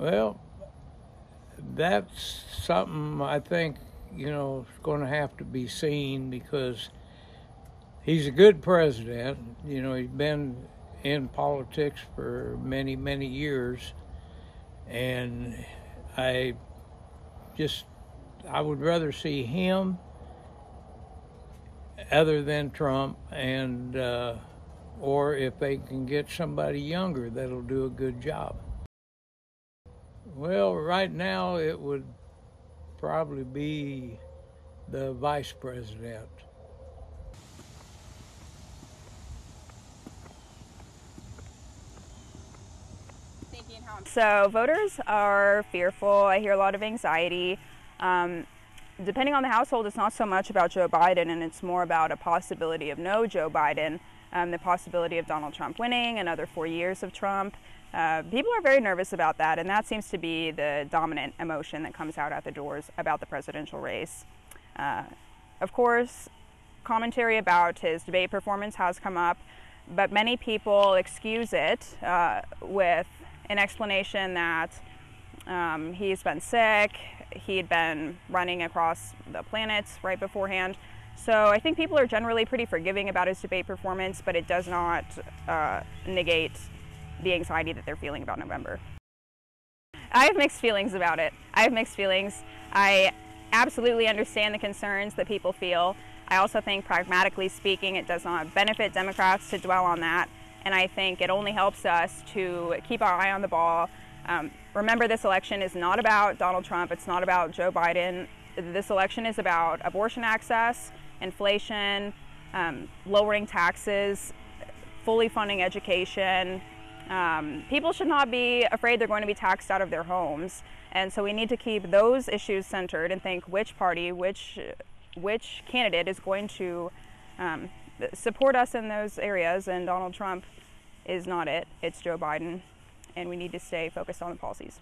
Well, that's something I think, you know, is going to have to be seen because he's a good president. You know, he's been in politics for many, many years. And I just, I would rather see him other than Trump and, uh, or if they can get somebody younger that'll do a good job. Well, right now it would probably be the vice president. So voters are fearful. I hear a lot of anxiety. Um, depending on the household, it's not so much about Joe Biden, and it's more about a possibility of no Joe Biden, um, the possibility of Donald Trump winning, another four years of Trump. Uh, people are very nervous about that, and that seems to be the dominant emotion that comes out at the doors about the presidential race. Uh, of course, commentary about his debate performance has come up, but many people excuse it uh, with an explanation that um, he's been sick, he'd been running across the planets right beforehand. So I think people are generally pretty forgiving about his debate performance, but it does not uh, negate the anxiety that they're feeling about November. I have mixed feelings about it. I have mixed feelings. I absolutely understand the concerns that people feel. I also think, pragmatically speaking, it does not benefit Democrats to dwell on that. And I think it only helps us to keep our eye on the ball. Um, remember, this election is not about Donald Trump, it's not about Joe Biden. This election is about abortion access, inflation, um, lowering taxes, fully funding education. Um, people should not be afraid they're going to be taxed out of their homes. And so we need to keep those issues centered and think which party, which, which candidate is going to um, support us in those areas, and Donald Trump is not it. It's Joe Biden, and we need to stay focused on the policies.